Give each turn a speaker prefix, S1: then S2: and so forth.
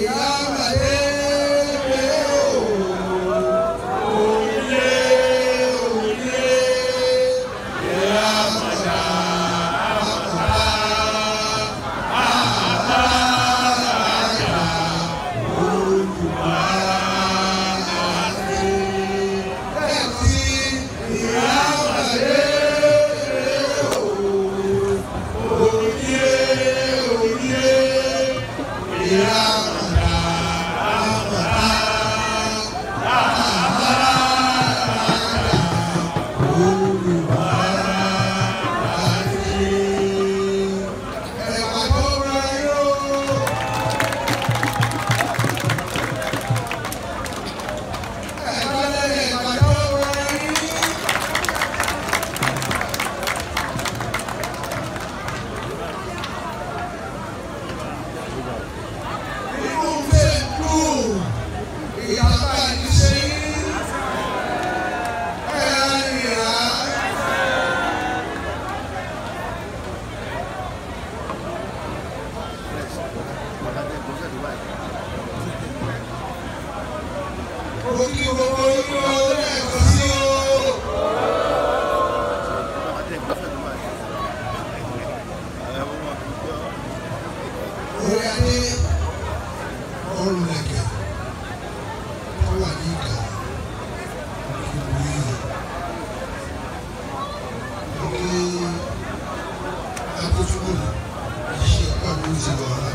S1: Yeah. Deus. 아버지는 시과 문제가